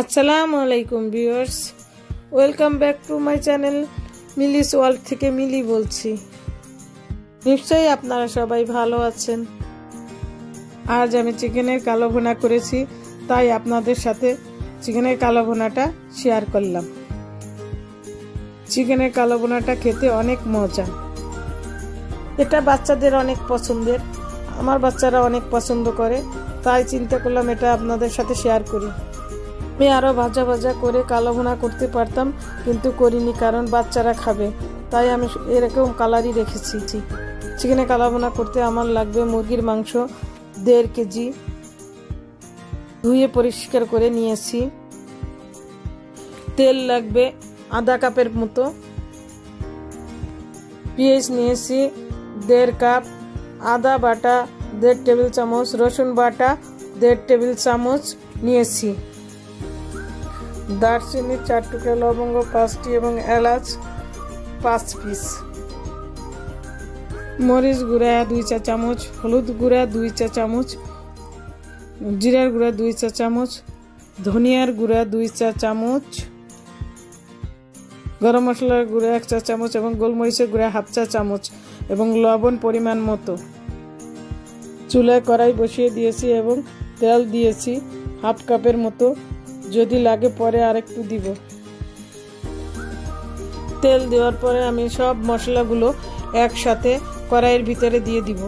আসসালামু আলাইকুম viewers, welcome back to my channel Mili's world থেকে মিলি বলছি। নিশ্চয়ই আপনারা সবাই ভালো আছেন। আজ আমি চিকেনের কালো ভুনা করেছি, তাই আপনাদের সাথে চিকেনের কালো ভুনাটা শেয়ার করলাম। চিকেনের কালো ভুনাটা খেতে অনেক মজা। এটা বাচ্চাদের অনেক পছন্দের, আমার বাচ্চারা অনেক পছন্দ করে, তাই চিন্তা করলাম এটা আপনাদের সাথে শেয়ার করি। আমি আরও ভাজা ভাজা করে কালো ভুনা করতে পারতাম, কিন্তু করিনি কারণ বাচ্চারা খাবে। তাই আমি এরকম কালারই রেখেছি চিকেনে কালো ভুনা করতে আমার লাগবে মুরগির মাংস দেড় কেজি। ধুয়ে পরিষ্কার করে নিয়েছি। তেল লাগবে আধা কাপের মতো। পেঁয়াজ নিয়েছি দেড় কাপ, আদা বাটা দেড় টেবিল চামচ, রসুন বাটা দেড় টেবিল চামচ নিয়েছি। দারচিনি, চার টুকরা লবঙ্গ, পাঁচটি এবং এলাচ, পাঁচ পিস মরিচ গুঁড়া দুই চা চামচ, হলুদ গুঁড়া দুই চা চামচ, জিরার গুঁড়া দুই চা চামচ, ধনিয়ার গুঁড়া দুই চা চামচ, গরম মশলার গুঁড়া এক চা চামচ এবং গোলমরিচের গুঁড়া হাফ চা চামচ এবং লবণ পরিমাণ মতো। চুলায় কড়াই বসিয়ে দিয়েছি এবং তেল দিয়েছি হাফ কাপের মতো। যদি লাগে পরে আরেকটু দিব। তেল দেওয়ার পরে আমি সব মশলাগুলো একসাথে কড়াইয়ের ভিতরে দিয়ে দিব।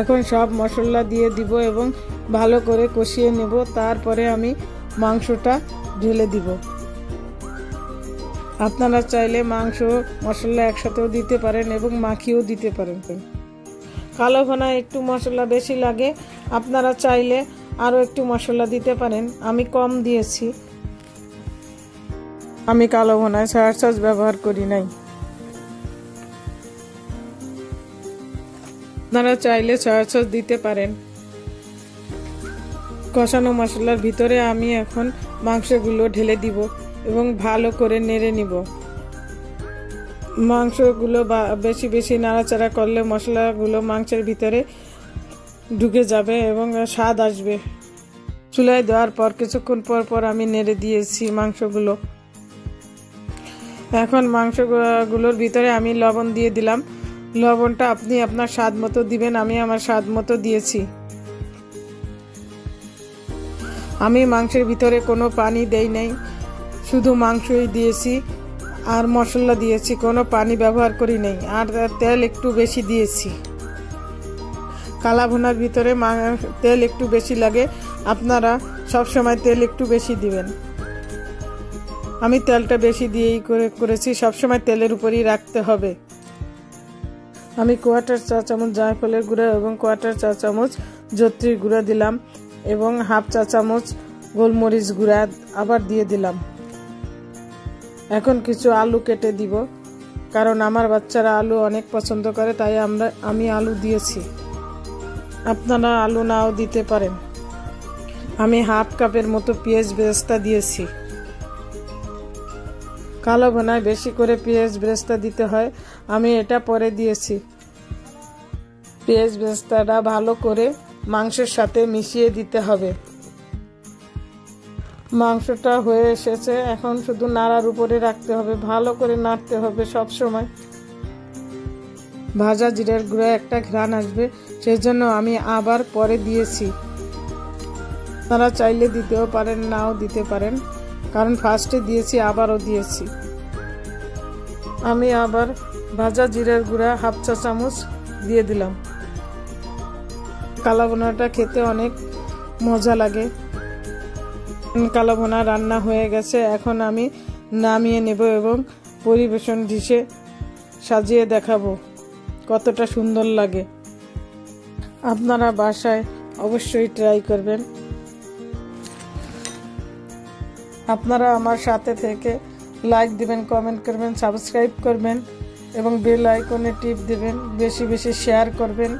এখন সব মশলা দিয়ে দিব এবং ভালো করে কষিয়ে নেব, তারপরে আমি মাংসটা ঢেলে দিব। আপনারা চাইলে মাংস, মশলা একসাথেও দিতে পারেন এবং মাখিয়েও দিতে পারেন। কালো ঘনা একটু মশলা বেশি লাগে, আপনারা চাইলে আরও একটু মশলা দিতে পারেন। আমি কম দিয়েছি। আমি কালো ভোনায় সয়া সস ব্যবহার করি নাই। আপনারা চাইলে সয়া সস দিতে পারেন। কষানো মশলার ভিতরে আমি এখন মাংসগুলো ঢেলে দিব এবং ভালো করে নেড়ে নিব। মাংসগুলো বেশি বেশি নাড়াচাড়া করলে মশলাগুলো মাংসের ভিতরে ঢুকে যাবে এবং স্বাদ আসবে। চুলায় দেওয়ার পর, কিছুক্ষণ পর পর আমি নেড়ে দিয়েছি মাংসগুলো। এখন মাংসগুলোর ভিতরে আমি লবণ দিয়ে দিলাম। লবণটা আপনি আপনার স্বাদ মতো দিবেন, আমি আমার স্বাদ মতো দিয়েছি। আমি মাংসের ভিতরে কোনো পানি দেই নাই, শুধু মাংসই দিয়েছি আর মশলা দিয়েছি, কোনো পানি ব্যবহার করি নাই, আর তেল একটু বেশি দিয়েছি। কালা ভুনার ভিতরে তেল একটু বেশি লাগে। আপনারা সব সময় তেল একটু বেশি দিবেন। আমি তেলটা বেশি দিয়েই করে, করেছি। সবসময় তেলের উপরই রাখতে হবে। আমি কোয়াটার চা চামচ জায়ফলের গুঁড়া এবং কোয়াটার চা চামচ জত্রির গুঁড়া দিলাম এবং হাফ চা চামচ গোলমরিচ গুঁড়া আবার দিয়ে দিলাম। এখন কিছু আলু কেটে দিব, কারণ আমার বাচ্চারা আলু অনেক পছন্দ করে, তাই আমরা, আমি আলু দিয়েছি। আপনারা আলু নাও দিতে পারেন। আমি হাফ কাপের মতো পেঁয়াজ বেরেস্তা দিয়েছি। কালো ভোনায় বেশি করে পেঁয়াজ বেরেস্তা দিতে হয়। আমি এটা পরে দিয়েছি। পেঁয়াজ বেরেস্তাটা ভালো করে মাংসের সাথে মিশিয়ে দিতে হবে। মাংসটা হয়ে এসেছে। এখন শুধু নাড়ার উপরে রাখতে হবে। ভালো করে নাড়তে হবে সব সময়। ভাজা জিরার গুঁড়ো একটা ঘ্রাণ আসবে। সেই জন্য আমি আবার পরে দিয়েছি। তারা চাইলে দিতেও পারেন, নাও দিতে পারেন। কারণ ফার্স্টে দিয়েছি, আবারও দিয়েছি। আমি আবার ভাজা জিরার গুঁড়া হাফ চা চামচ দিয়ে দিলাম। কালা বোনাটা খেতে অনেক মজা লাগে। কালো ভোনা রান্না হয়ে গেছে, এখন আমি নামিয়ে নেব এবং পরিবেশন ডিশে সাজিয়ে দেখাবো কতটা সুন্দর লাগে। আপনারা বাসায় অবশ্যই ট্রাই করবেন। আপনারা আমার সাথে থেকে লাইক দিবেন কমেন্ট করবেন সাবস্ক্রাইব করবেন এবং বেল আইকনে টিপ দেবেন, বেশি বেশি শেয়ার করবেন।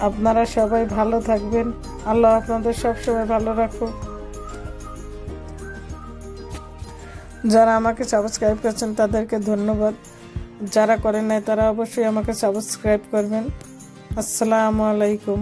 আপনারা সবাই ভালো থাকবেন। আল্লাহ আপনাদের সবসময় ভালো রাখুক। যারা আমাকে সাবস্ক্রাইব করছেন, তাদেরকে ধন্যবাদ। যারা করেন নাই, তারা অবশ্যই আমাকে সাবস্ক্রাইব করবেন। আসসালামু আলাইকুম